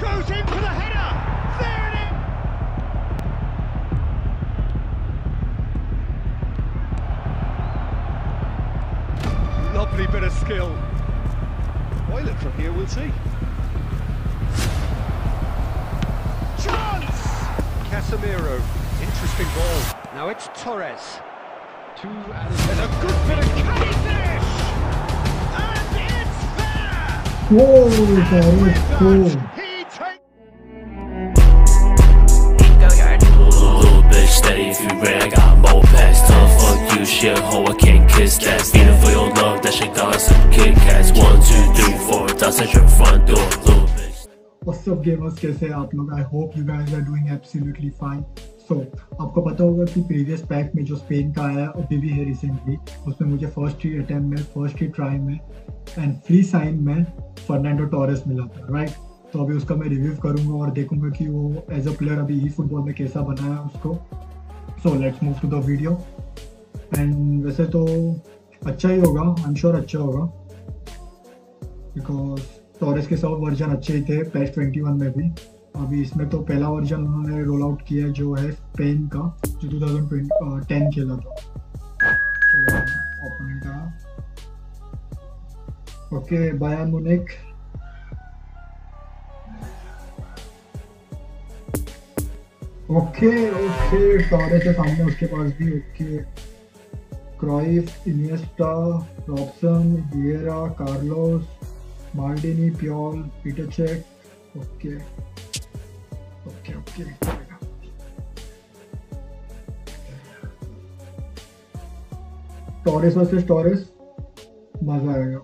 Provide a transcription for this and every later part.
Goes in for the header. There it is. Lovely bit of skill. Toilet from here, we'll see. Chance! Casemiro. Interesting ball. Now it's Torres. Two out of There's a good bit of cutting finish! And it's there! Whoa, Torres, cool. If you red, I got more packs. Tough fuck you, shit hoe, I can't kiss that. Feeling for your love, that shit got some Kit Kats. One, two, three, four, that's at your front door. Little bitch. What's up gamers कैसे हैं आप लोग I hope you guys are doing absolutely fine so आपको पता होगा कि previous pack में जो स्पेन का आया अभी भी है रिसेंटली उसमें मुझे फ़र्स्ट ही अटेम्प्ट में फ़र्स्ट ही ट्राई में एंड फ्री साइन में फर्नांडो टॉरेस मिला था राइट तो अभी उसका मैं रिव्यू करूँगा और देखूँगा कि वो एज अ प्लेयर अभी ई फुटबॉल में कैसा बना है उसको so let's move to the video and वैसे तो अच्छा ही होगा आई एम श्योर अच्छा होगा. बिकॉज़ टॉरेस के सब वर्जन अच्छे ही थे पैच 21 में भी. अभी इसमें तो पहला वर्जन उन्होंने रोल आउट किया है, जो है स्पेन का, जो 2010 खेला था. ओपोनेंट का okay Bayern Munich okay okay Torres के सामने उसके पास भी, okay. Cruyff Iniesta Robson Vieira Carlos Martini Puyol Peter Cech okay. Okay okay Torres versus Torres मज़ा आएगा।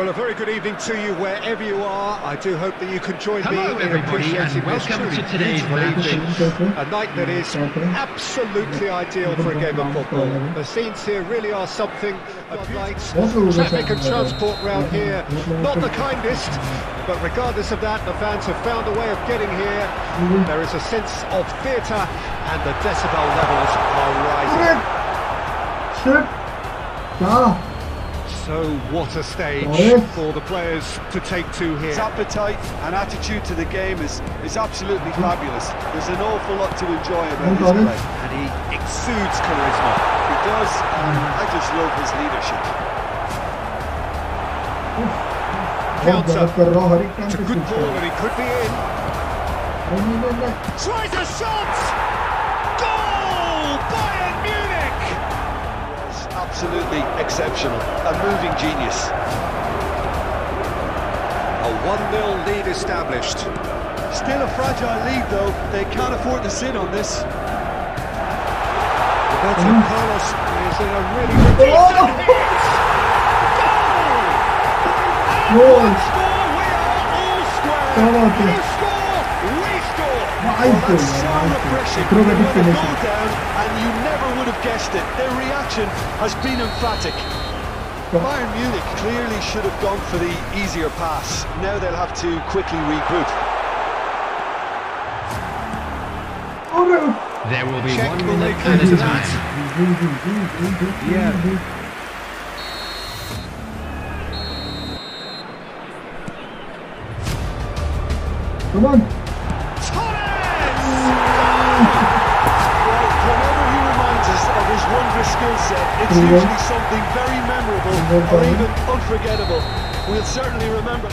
Well, a very good evening to you wherever you are. I do hope that you can join Hello, me in appreciating this truly to today's evening. A night that is absolutely ideal for a game of football. The scenes here really are something of lights. Traffic and transport round here, not the kindest, but regardless of that, the fans have found a way of getting here. There is a sense of theatre and the decibel levels are rising. Sure. Yeah. So what a stage for the players to take to here. His appetite and attitude to the game is, is absolutely fabulous. There's an awful lot to enjoy about his play. And he exudes charisma. He does, and I just love his leadership. Counter. It's a good ball and he could be in. Tries a shot! absolutely exceptional, a moving genius. A 1-0 lead established. Still a fragile lead, though. They can't afford to sit on this. Roberto mm. Carlos is in a really good position. Goal! Oh! Goal! Lord. Penalty. You score, we score. What well, I do, man. I do. Creo que es would have guessed it. Their reaction has been emphatic. Bayern Munich clearly should have gone for the easier pass. Now they'll have to quickly regroup. Oh no! There will be Check one minute at a time. yeah. Come on. Torres! wondrous skill set, it's mm -hmm. usually something very memorable mm -hmm. or even unforgettable. We'll certainly remember.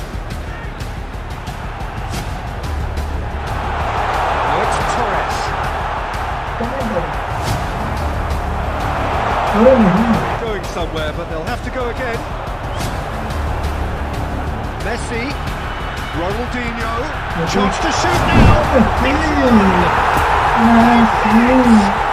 It's Torres. Going somewhere, but they'll have to go again. Messi, Ronaldinho, chance to shoot now. nice.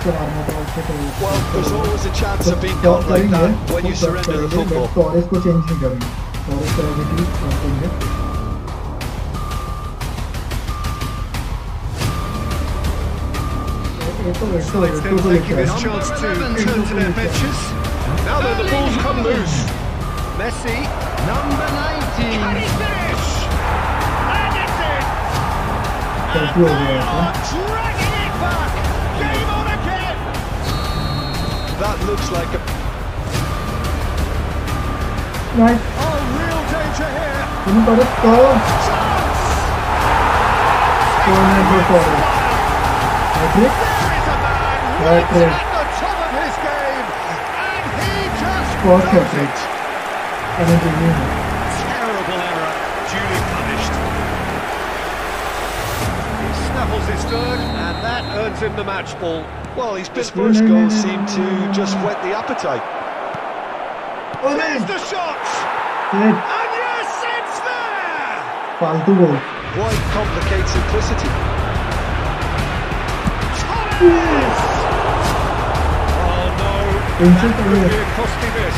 Well, there's always a chance of being caught like that when you surrender the football. Torres को change नहीं करेंगे Torres का ability रखेंगे ये तो ये तो Sides ये then तो taking this लेके chance to turn to their benches. Now then the ball's come loose. Messi. Number Can 90. he finish? And it's in. गलती हो गया They था are dragging it back. Game on again. looks like a... Nice. Oh, real danger here. Ini pada skor. Skornya go forward. Patrick. There is a man Right there. at the top of his game, and he just Score knows Patrick. it. And then the winner. Terrible error, duly punished. He snaffles his third, and that earns him the match ball. Well, his first goal seemed to just whet the appetite. Oh, There's the shot! Good. And yes, it's there! Well, the goal. Why complicate simplicity? Yes! Oh no, that could be a costly miss.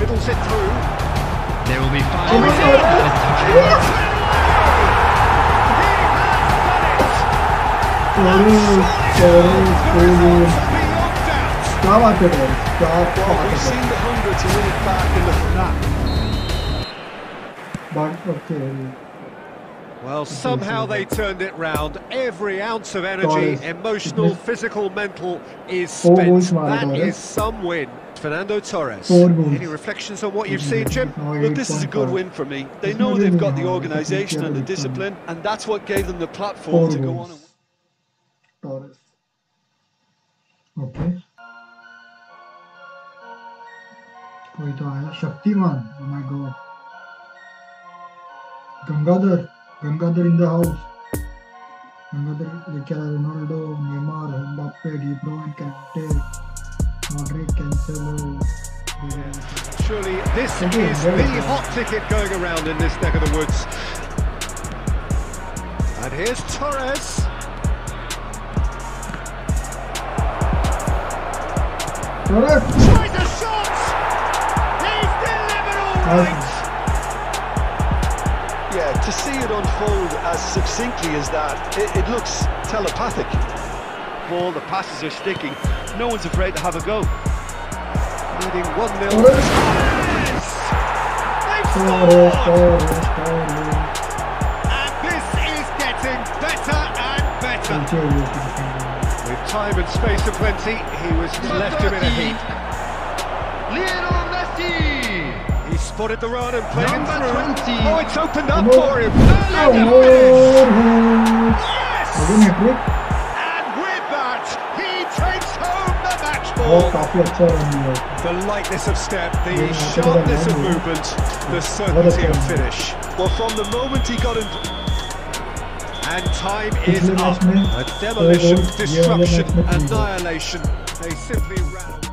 Fiddles it through. There will be five. Oh, The. But okay. Well, somehow they turned it round. Every ounce of energy, emotional, physical, mental, is spent. That is some win. Fernando Torres. Any reflections on what you've seen, Jim? Look, this is a good win for me. They know they've got the organisation and the discipline, and that's what gave them the platform to go on. and Torres. Okay. कोई तो आया Shaktimaan oh my god Gangadhar Gangadhar in the house Gangadhar लेके आया Ronaldo Neymar Mbappe D ब्रुयन कैंटे Modric Cancelo Surely this Thank you, is very the good. hot ticket going around in this neck of the woods. And here's Torres. Tries a shot! He's delivered all right! Yeah, to see it unfold as succinctly as that, it, it looks telepathic. Ball, the passes are sticking. No one's afraid to have a go. Leading 1 0. Torres They've scored! Torres Torres And this is getting better and better time and space aplenty, he was left him in a heap. Lionel Messi! He spotted the run and played Number it through. 20. Oh, it's opened up for him. Oh, no. Yes! And with that, he takes home the match ball. The lightness of step, the sharpness of movement, the certainty of finish. Well, from the moment he got in... And time is up. A demolition, destruction, annihilation. They simply ran